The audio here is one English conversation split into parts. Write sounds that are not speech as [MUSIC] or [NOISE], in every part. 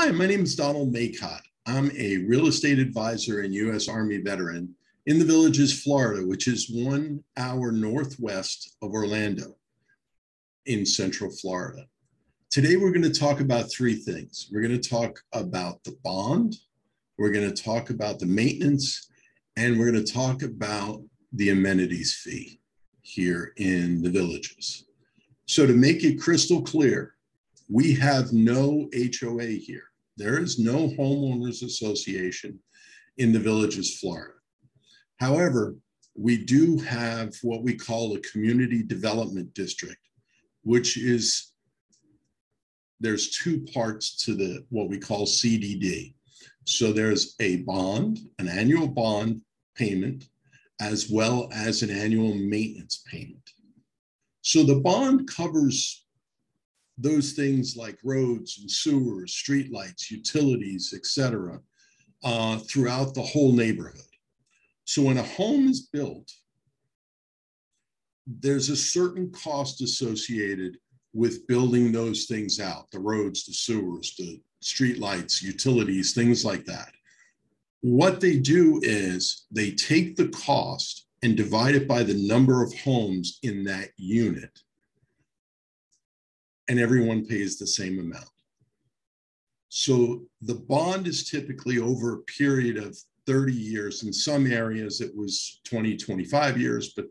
Hi, my name is Donald Maycott. I'm a real estate advisor and U.S. Army veteran in the Villages, Florida, which is one hour northwest of Orlando in Central Florida. Today, we're going to talk about three things. We're going to talk about the bond, we're going to talk about the maintenance, and we're going to talk about the amenities fee here in the Villages. So, to make it crystal clear, we have no HOA here. There is no homeowners association in the Villages, Florida. However, we do have what we call a community development district, which is there's two parts to the what we call CDD. So there's a bond, an annual bond payment, as well as an annual maintenance payment. So the bond covers those things like roads and sewers, streetlights, utilities, etc., uh, throughout the whole neighborhood. So when a home is built, there's a certain cost associated with building those things out the roads, the sewers, the streetlights, utilities, things like that. What they do is they take the cost and divide it by the number of homes in that unit and everyone pays the same amount. So the bond is typically over a period of 30 years. In some areas, it was 20, 25 years, but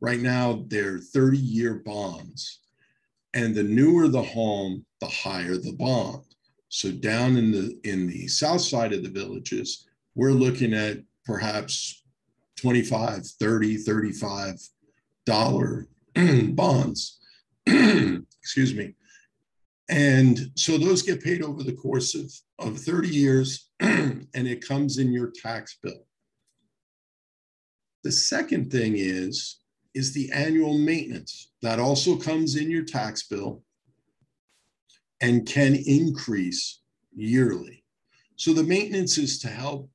right now they're 30 year bonds. And the newer the home, the higher the bond. So down in the in the south side of the villages, we're looking at perhaps 25, 30, 35 dollar [CLEARS THROAT] bonds. [CLEARS THROAT] Excuse me. And so those get paid over the course of, of 30 years [CLEARS THROAT] and it comes in your tax bill. The second thing is, is the annual maintenance. That also comes in your tax bill and can increase yearly. So the maintenance is to help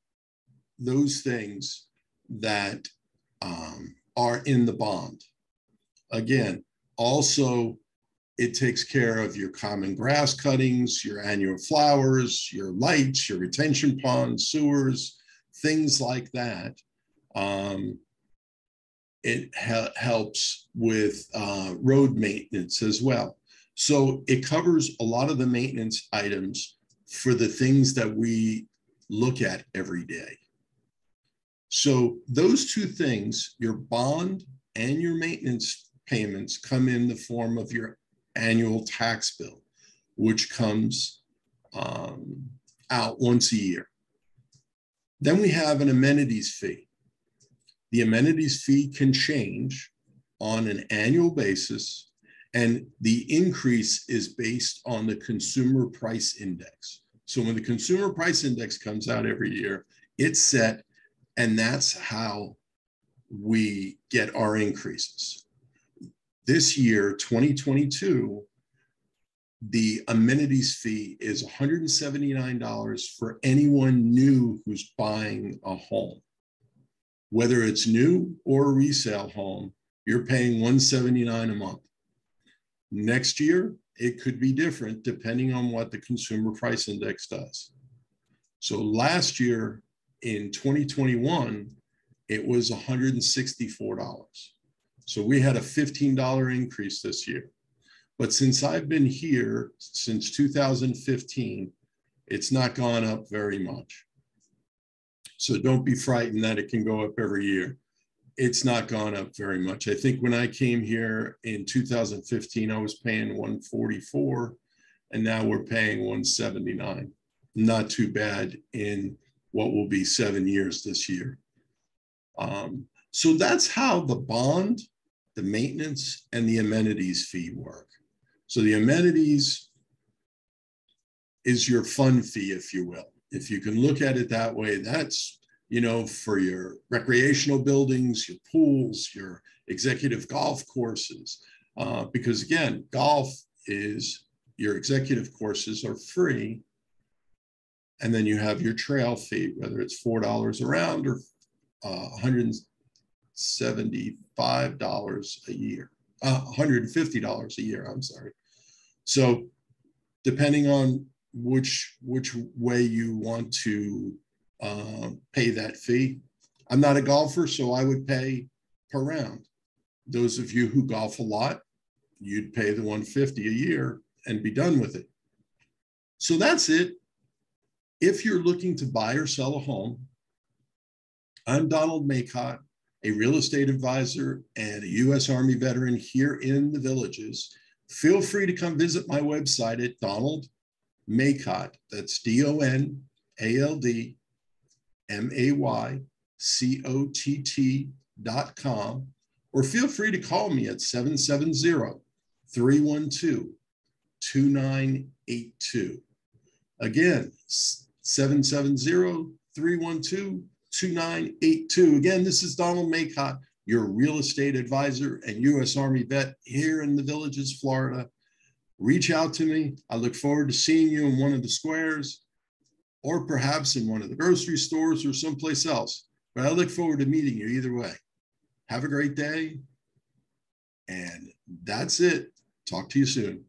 those things that um, are in the bond. Again, also it takes care of your common grass cuttings, your annual flowers, your lights, your retention ponds, sewers, things like that. Um, it ha- helps with uh, road maintenance as well. So it covers a lot of the maintenance items for the things that we look at every day. So those two things, your bond and your maintenance payments come in the form of your annual tax bill, which comes um, out once a year. Then we have an amenities fee. The amenities fee can change on an annual basis, and the increase is based on the consumer price index. So when the consumer price index comes out every year, it's set, and that's how we get our increases. This year, 2022, the amenities fee is $179 for anyone new who's buying a home. Whether it's new or a resale home, you're paying $179 a month. Next year, it could be different depending on what the consumer price index does. So last year in 2021, it was $164. So we had a $15 increase this year. But since I've been here since 2015, it's not gone up very much. So don't be frightened that it can go up every year. It's not gone up very much. I think when I came here in 2015, I was paying 144 and now we're paying 179. Not too bad in what will be seven years this year. Um, so that's how the bond the maintenance and the amenities fee work. So the amenities is your fund fee, if you will. If you can look at it that way, that's, you know, for your recreational buildings, your pools, your executive golf courses. Uh, because again, golf is your executive courses are free. And then you have your trail fee, whether it's $4 a round or uh, 100 $75 a year, uh, $150 a year, I'm sorry. So depending on which which way you want to uh, pay that fee. I'm not a golfer, so I would pay per round. Those of you who golf a lot, you'd pay the 150 a year and be done with it. So that's it. If you're looking to buy or sell a home, I'm Donald Maycott, a real estate advisor and a U.S. Army veteran here in the villages. Feel free to come visit my website at Donald Maycott, that's D O N A L D M A Y C O T T dot com, or feel free to call me at 770 312 2982. Again, 770 312 2982. Again, this is Donald Maycott, your real estate advisor and U.S. Army vet here in the Villages, Florida. Reach out to me. I look forward to seeing you in one of the squares or perhaps in one of the grocery stores or someplace else. But I look forward to meeting you either way. Have a great day. And that's it. Talk to you soon.